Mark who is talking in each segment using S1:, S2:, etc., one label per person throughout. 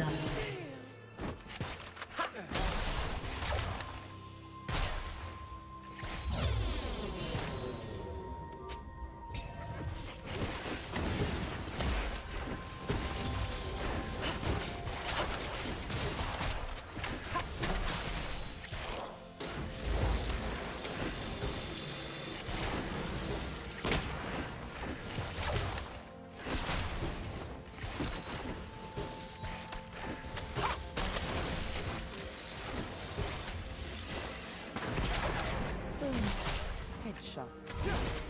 S1: blood. Headshot.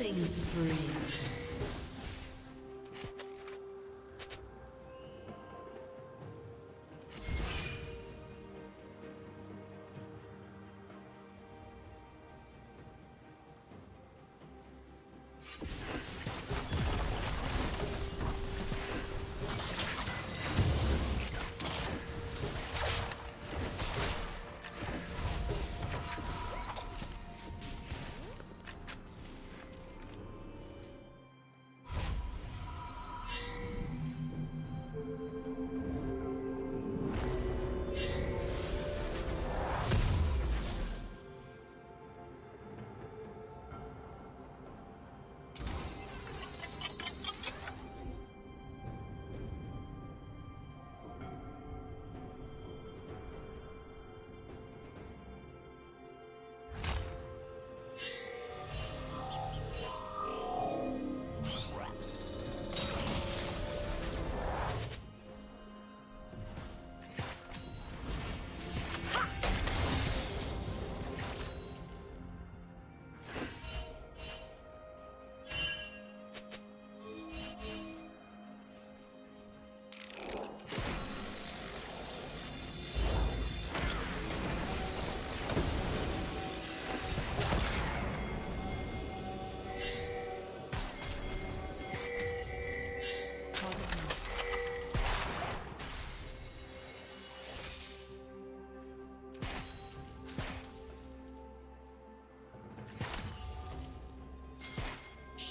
S2: Killing spree.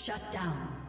S1: Shut down.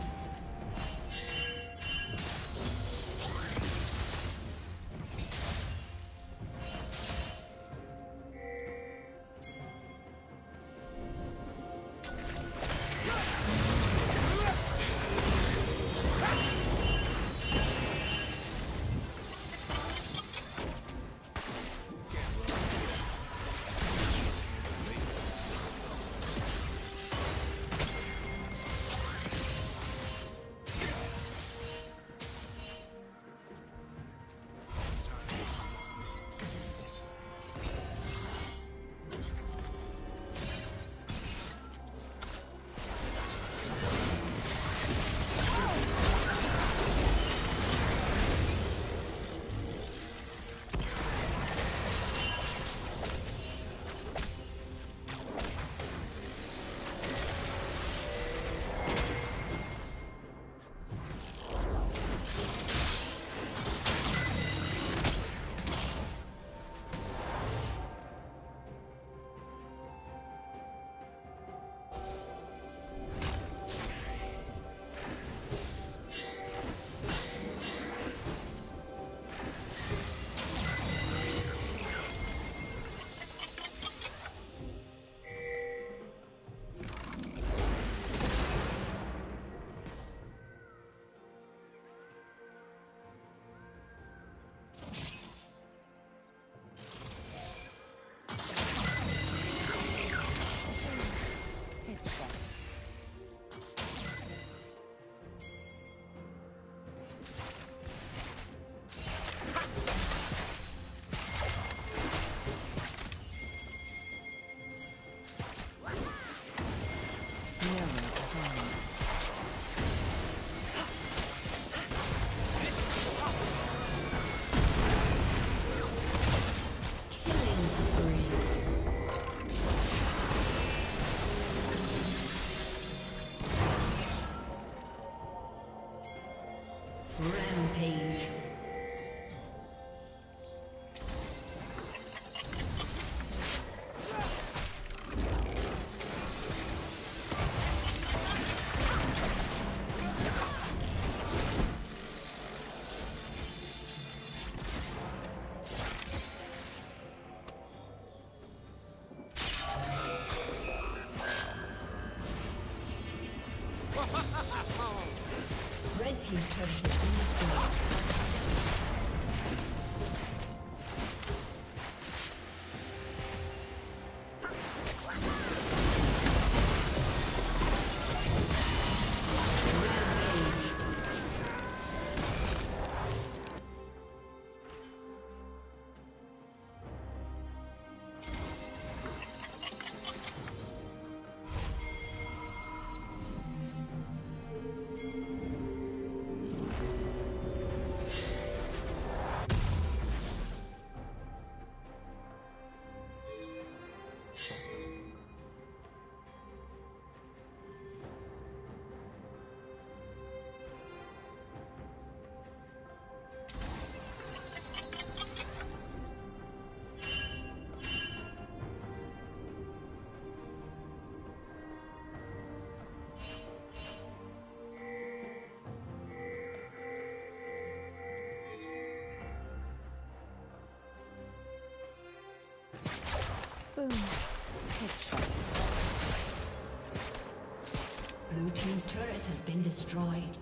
S1: Been destroyed.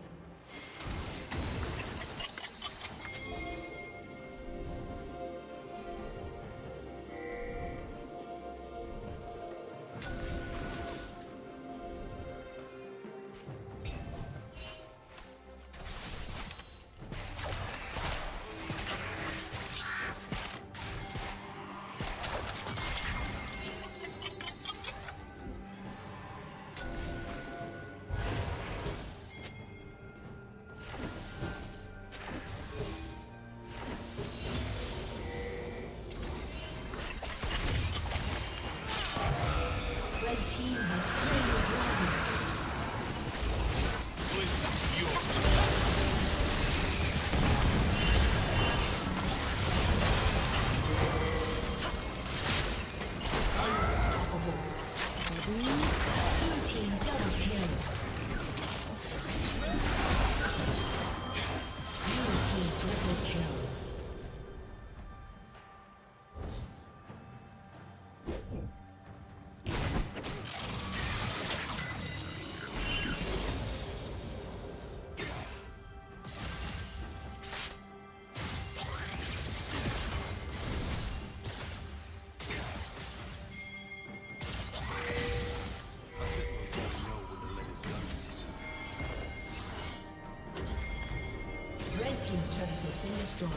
S1: Destroyed.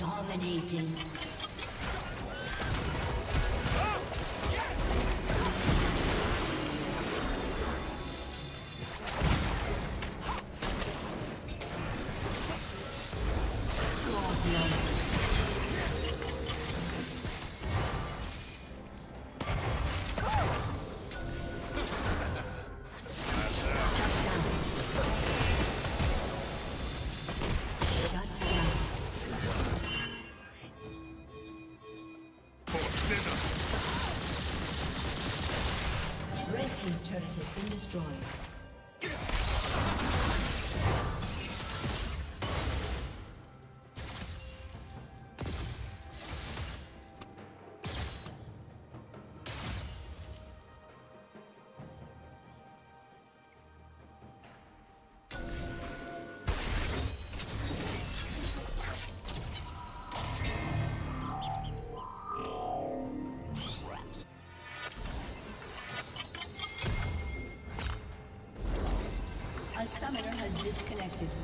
S1: Dominating.
S3: A summoner